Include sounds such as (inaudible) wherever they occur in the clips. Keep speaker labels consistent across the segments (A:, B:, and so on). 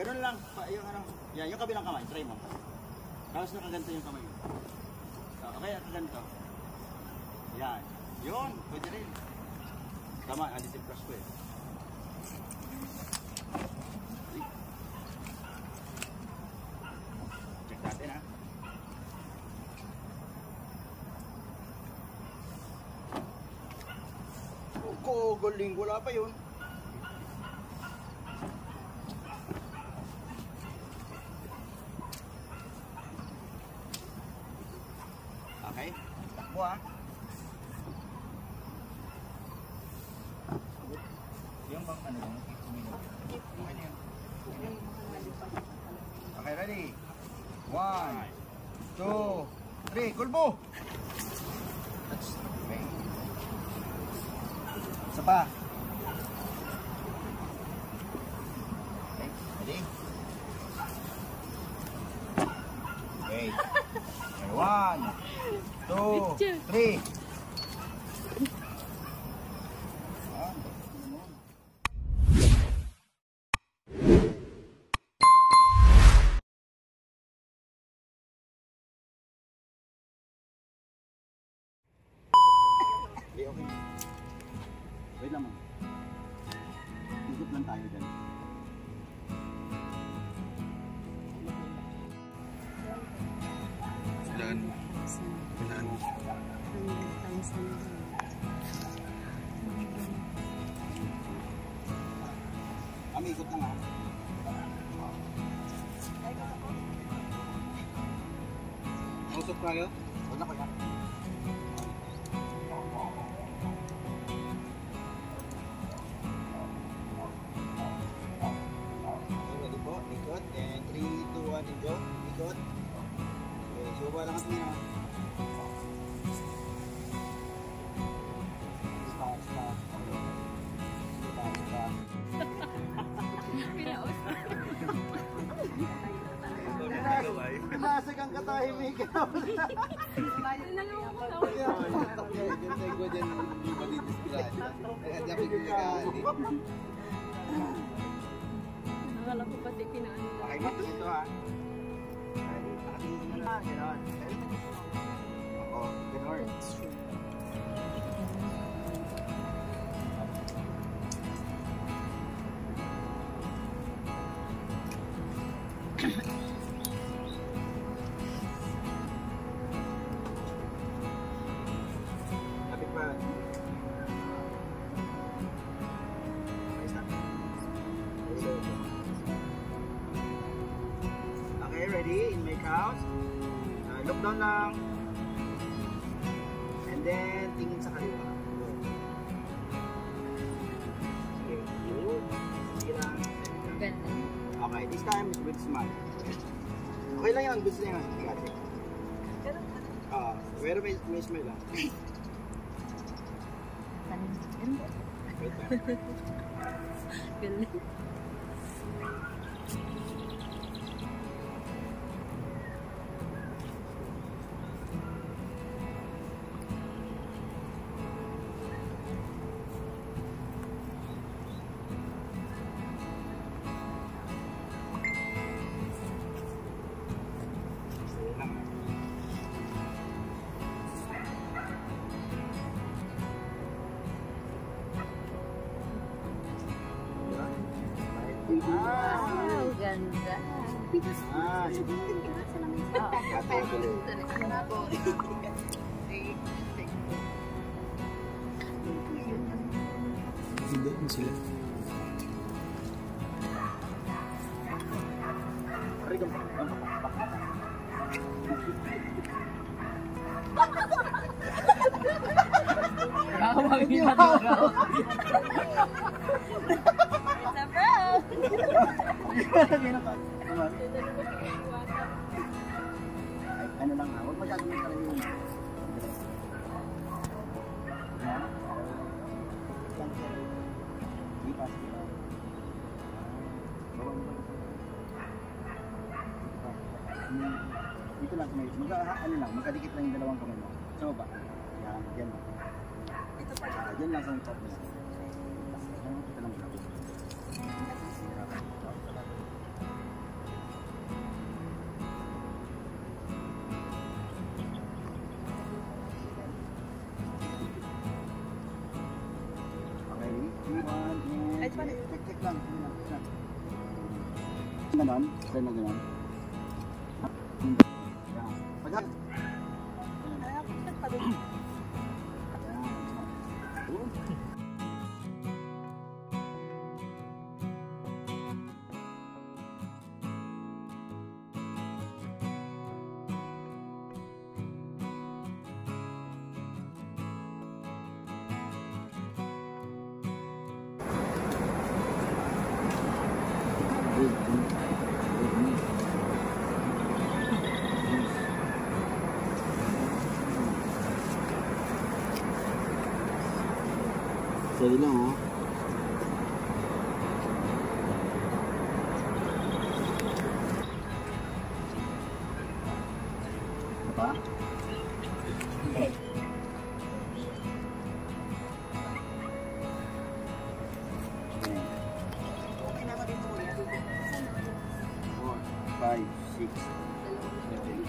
A: Ganun lang. Pa, yung ano. Yan, yung kabilang kamay. Try mo. Tapos nakaganto yung kamay mo. Ah, Okay, nakaganto. Yan. Yun, pwede rin. Tama, additive cross ko eh. Check natin ha. Oh, galing. Wala pa yun. Okay. Takbo ah. Yung bang ano yung Okay, ready? One, two, three, kulbo! Okay. Isa pa. Okay, ready? Okay, (laughs) one, two, three.
B: Ilan?
A: Kami ikot lang ha.
B: Usap tayo?
A: Ko
B: kakaali.
C: Akala ko pati kinaano.
A: Okay, mati ito ha. Nakatingin na lang, gano'n. Oo, gano'n. Lapit lang. And then, tingin sa kaliwa. Sige, yun. Sige lang.
C: Ganda.
A: Okay, this time with smile. Okay lang yan, gusto niya. Sige, ate. Ah, pero may, may smile lang.
C: Ganda.
A: Wait lang.
C: Galing. (laughs) Wow, ganda.
A: ah.
B: Hindi mo sila.
C: Nakakawagin na daw.
A: Ano lang ha, huwag masyadong talaga yung... Dito lang sa may mag ano lang, magkadikit lang yung dalawang kamay mo. Sa baba. Yan, yan. Ito pa. Yan lang sa top ma'am? Tayo na ganun. Stay lang oh. Diba? Okay. Five, six, seven, eight.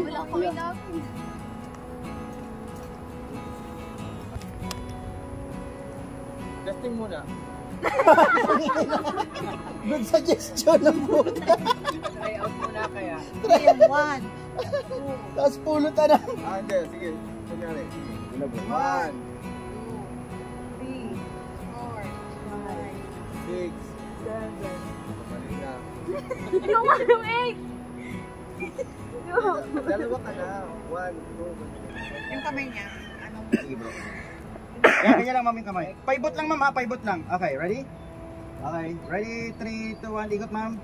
C: Wala ko lang.
B: Testing muna. (laughs)
A: Good suggestion ng puta.
B: Try out muna kaya.
C: One.
A: Tapos pulutan na.
B: Ah, hindi. Sige. Kunyari.
A: One.
C: Three. Four. Five.
B: Six.
C: Seven.
B: Mali na.
C: Yung ano eight.
B: Dalawa ka na. One, two.
D: Yung kamay niya, ano?
A: Sige bro. Yan, ganyan lang mami kamay. Paibot lang ma'am ha, paibot lang. Okay, ready? Okay, ready? 3, 2, 1, ikot ma'am.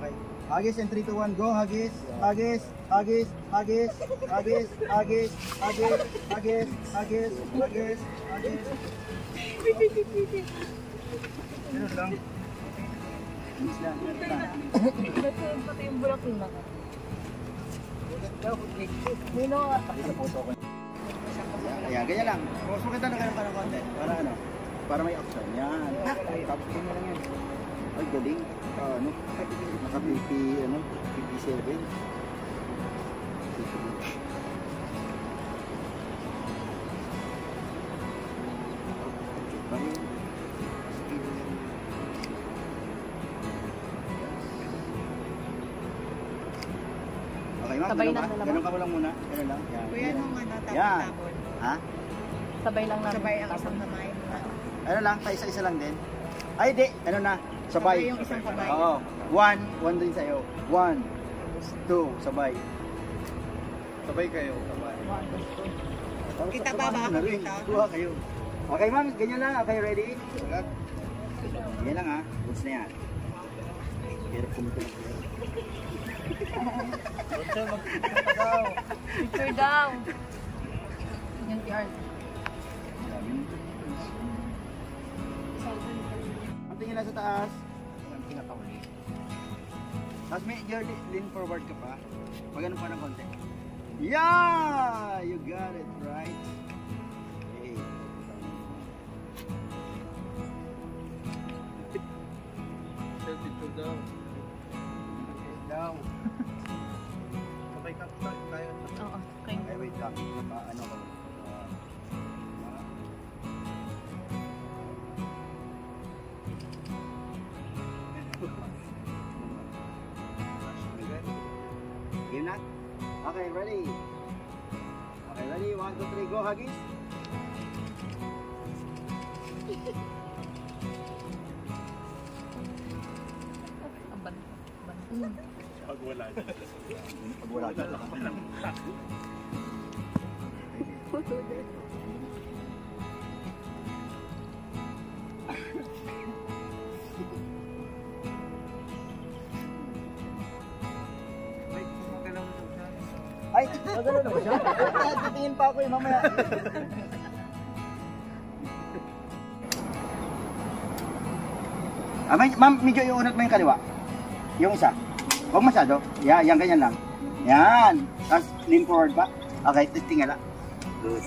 A: Okay. Hagis and 3, 2, 1, go. Hagis, hagis, hagis, hagis, hagis, hagis, hagis, hagis, hagis, hagis, hagis. Ganun lang.
C: Ba't pati yung bulak yung mga?
A: Pati sa puso ko. Ayan, ganyan lang. Maganda na ganun ka ng konti. Para ano? Para may option. Yan. Tapos mo lang yan. Ay, galing. Ah, ano? Naka PP, ano? PP7. Okay, ma'am.
C: Sabay
A: Ganun
C: lang
A: ka?
C: na lang.
A: Ganun ka mo lang muna. Ganun lang. Yan.
D: Kuya, nung ano, tapon-tapon.
A: Ha?
C: Sabay lang namin.
D: Sabay ang isang kamay.
A: Ano lang, tayo isa-isa lang din. Ay, di. Ano na? Sabay.
D: Sabay yung isang kamay.
A: Oo. One. One din sa'yo. One. Two. Sabay.
B: Sabay kayo. Sabay.
D: Kita pa ba ako
A: Na rin.
D: dito?
A: Kuha kayo. Okay, ma'am. Ganyan lang. Okay, ready? Ganyan lang, ha? Goods na yan. Hirap pumunta ng player.
C: Picture daw. Yan si
A: Dami. Ang tingin na sa taas. Ang pinakahuli. Tapos medyo lean forward ka pa. Magano pa ng konti. Yeah! You got it, right? Okay.
B: Self-picture daw.
A: Down. (laughs)
B: Sabay ka. Tayo.
C: Oo. Okay.
A: Ay, wait lang. Ano ko. Okay, ready? Okay, ready? One, two, three, go, Huggies!
C: Ang ban. ban.
A: Pag wala ka lang. (laughs)
B: Ay,
A: Ay, magano na ba siya? Titingin pa ako eh, mamaya. Ah, may- ma'am, medyo iunat mo yung kaliwa. Yung isa. Huwag masyado. Yan, yan, ganyan lang. Yan. Tapos, lean forward pa. Okay, tingala. Good.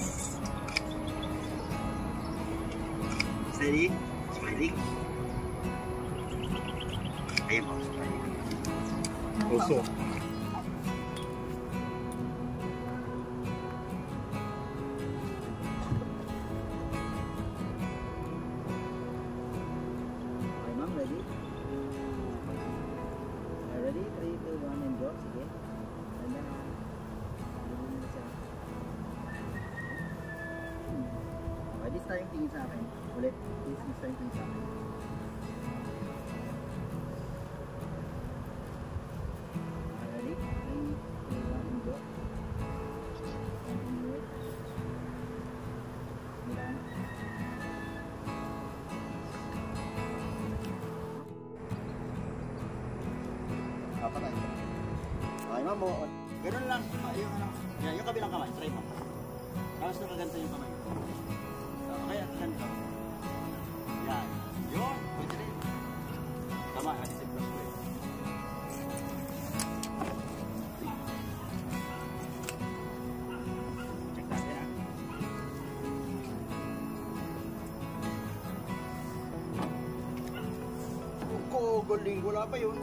A: Steady. Smiling. Ayun po. Smiling.
B: Puso.
A: Basta yung tingin sa akin. Ulit. Please, basta yung tingin sa akin. Ready? Three, two, one, go. Bilang. Kapatay. Okay, ma'am. o- Ganun lang. Yung, yung kabilang kamay. Try mo. Tapos nakaganto yung kamay. Okay, ganito. Yan. Yun. Pwede rin. Tama, adhesive plus ko eh. Check natin ah. Ko, galing. Wala pa yun.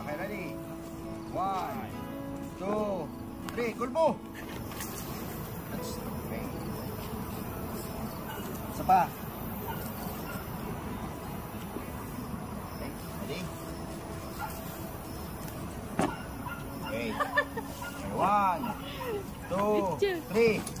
A: Okay, ready? One, two, three. Kulbo! Okay. Isa pa. Okay, ready? Okay. Okay, (laughs) one, two, three.